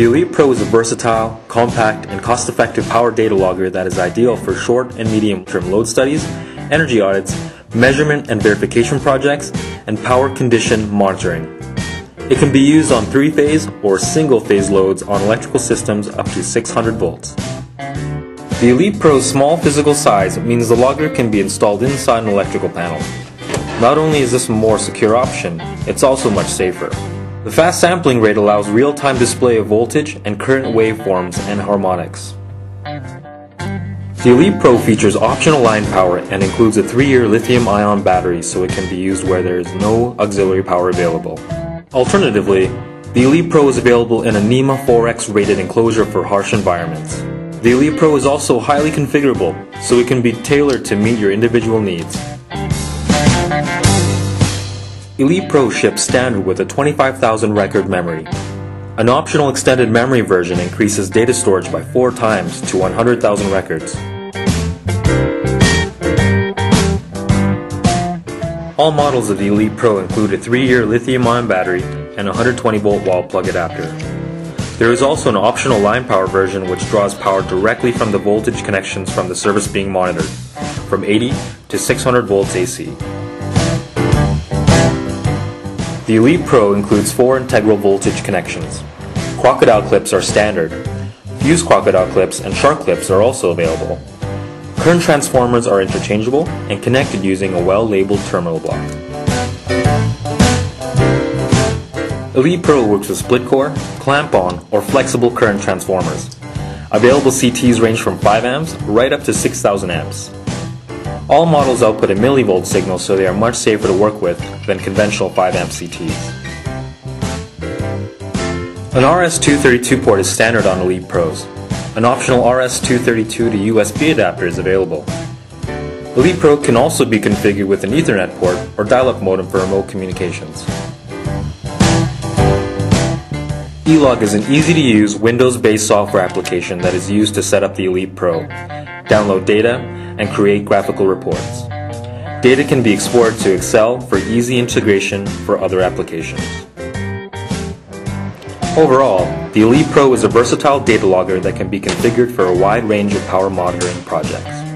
The ELITEpro is a versatile, compact, and cost-effective power data logger that is ideal for short and medium-term load studies, energy audits, measurement and verification projects, and power condition monitoring. It can be used on three-phase or single-phase loads on electrical systems up to 600 volts. The ELITEpro's small physical size means the logger can be installed inside an electrical panel. Not only is this a more secure option, it's also much safer. The fast sampling rate allows real-time display of voltage and current waveforms and harmonics. The ELITEpro features optional line power and includes a 3-year lithium-ion battery so it can be used where there is no auxiliary power available. Alternatively, the ELITEpro is available in a NEMA 4X rated enclosure for harsh environments. The ELITEpro is also highly configurable, so it can be tailored to meet your individual needs. ELITEpro ships standard with a 25,000 record memory. An optional extended memory version increases data storage by 4 times to 100,000 records. All models of the ELITEpro include a 3-year lithium-ion battery and a 120-volt wall plug adapter. There is also an optional line power version which draws power directly from the voltage connections from the service being monitored, from 80 to 600 volts AC. The ELITEpro includes four integral voltage connections. Crocodile clips are standard. Fuse crocodile clips and shark clips are also available. Current transformers are interchangeable and connected using a well-labeled terminal block. ELITEpro works with split core, clamp-on, or flexible current transformers. Available CTs range from 5 amps right up to 6000 amps. All models output a millivolt signal so they are much safer to work with than conventional 5 amp CTs. An RS-232 port is standard on Elite Pros. An optional RS-232 to USB adapter is available. ELITEpro can also be configured with an Ethernet port or dial-up modem for remote communications. eLog is an easy-to-use Windows-based software application that is used to set up the ELITEpro, download data, and create graphical reports. Data can be exported to Excel for easy integration for other applications. Overall, the ELITEpro is a versatile data logger that can be configured for a wide range of power monitoring projects.